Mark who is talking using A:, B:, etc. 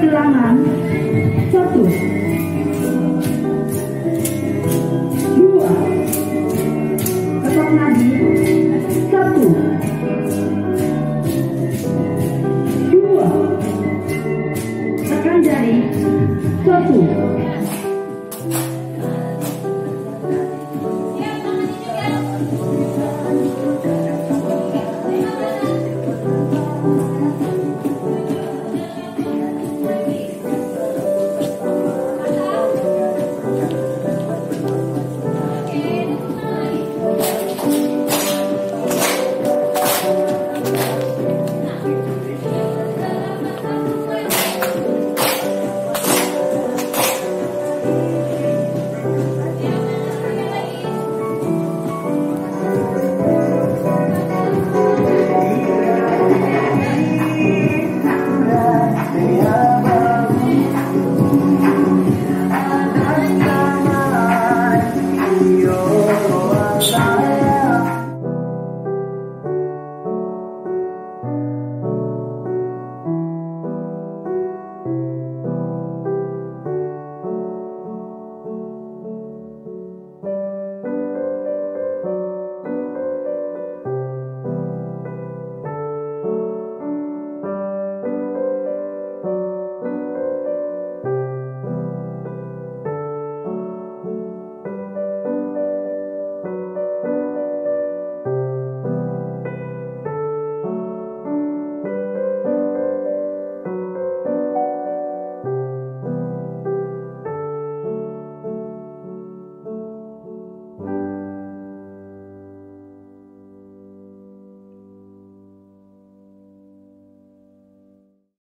A: penerangan satu. Dua. Ketok nadi satu. Dua. Tekan jari. Satu.